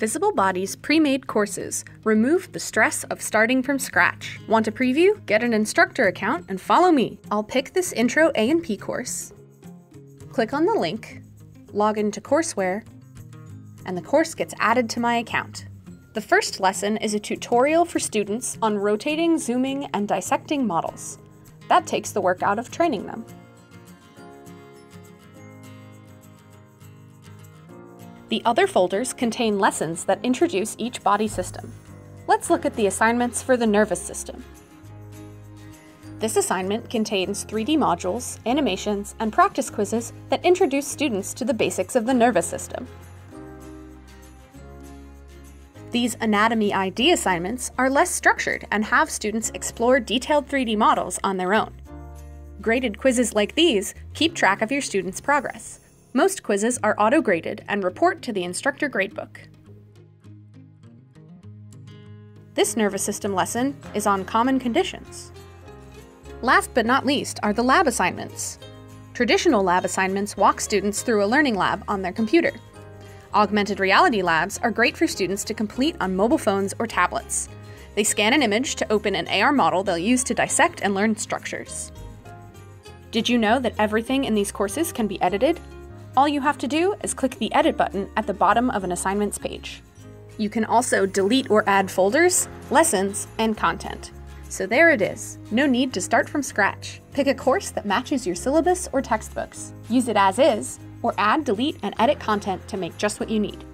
Visible Body's pre-made courses remove the stress of starting from scratch. Want a preview? Get an instructor account and follow me. I'll pick this Intro A&P course, click on the link, log into courseware, and the course gets added to my account. The first lesson is a tutorial for students on rotating, zooming, and dissecting models. That takes the work out of training them. The other folders contain lessons that introduce each body system. Let's look at the assignments for the nervous system. This assignment contains 3D modules, animations, and practice quizzes that introduce students to the basics of the nervous system. These Anatomy ID assignments are less structured and have students explore detailed 3D models on their own. Graded quizzes like these keep track of your students' progress. Most quizzes are auto-graded and report to the instructor gradebook. This nervous system lesson is on common conditions. Last but not least are the lab assignments. Traditional lab assignments walk students through a learning lab on their computer. Augmented reality labs are great for students to complete on mobile phones or tablets. They scan an image to open an AR model they'll use to dissect and learn structures. Did you know that everything in these courses can be edited? All you have to do is click the Edit button at the bottom of an assignments page. You can also delete or add folders, lessons, and content. So there it is. No need to start from scratch. Pick a course that matches your syllabus or textbooks. Use it as is, or add, delete, and edit content to make just what you need.